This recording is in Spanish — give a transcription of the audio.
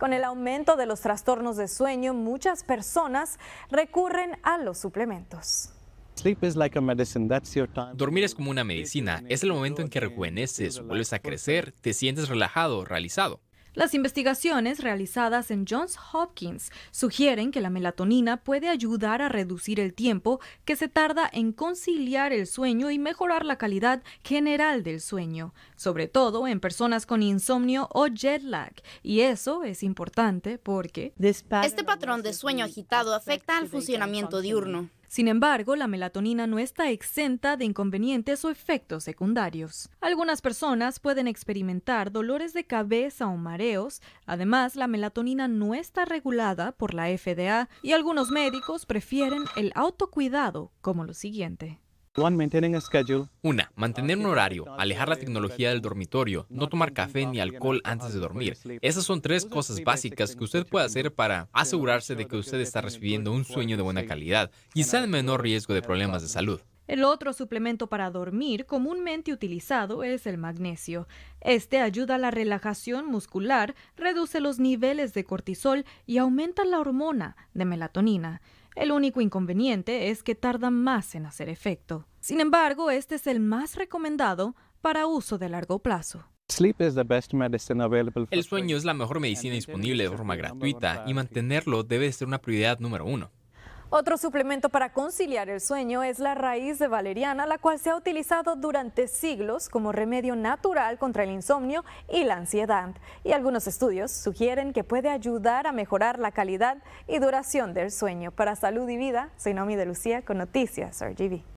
Con el aumento de los trastornos de sueño, muchas personas recurren a los suplementos. Dormir es como una medicina. Es el momento en que rejuveneces, vuelves a crecer, te sientes relajado, realizado. Las investigaciones realizadas en Johns Hopkins sugieren que la melatonina puede ayudar a reducir el tiempo que se tarda en conciliar el sueño y mejorar la calidad general del sueño, sobre todo en personas con insomnio o jet lag. Y eso es importante porque este patrón de sueño agitado afecta al funcionamiento diurno. Sin embargo, la melatonina no está exenta de inconvenientes o efectos secundarios. Algunas personas pueden experimentar dolores de cabeza o mareos. Además, la melatonina no está regulada por la FDA y algunos médicos prefieren el autocuidado como lo siguiente. Una, mantener un horario, alejar la tecnología del dormitorio, no tomar café ni alcohol antes de dormir. Esas son tres cosas básicas que usted puede hacer para asegurarse de que usted está recibiendo un sueño de buena calidad y sea de menor riesgo de problemas de salud. El otro suplemento para dormir comúnmente utilizado es el magnesio. Este ayuda a la relajación muscular, reduce los niveles de cortisol y aumenta la hormona de melatonina. El único inconveniente es que tarda más en hacer efecto. Sin embargo, este es el más recomendado para uso de largo plazo. El sueño es la mejor medicina disponible de forma gratuita y mantenerlo debe ser una prioridad número uno. Otro suplemento para conciliar el sueño es la raíz de valeriana, la cual se ha utilizado durante siglos como remedio natural contra el insomnio y la ansiedad. Y algunos estudios sugieren que puede ayudar a mejorar la calidad y duración del sueño. Para Salud y Vida, soy Nomi de Lucía con Noticias RGV.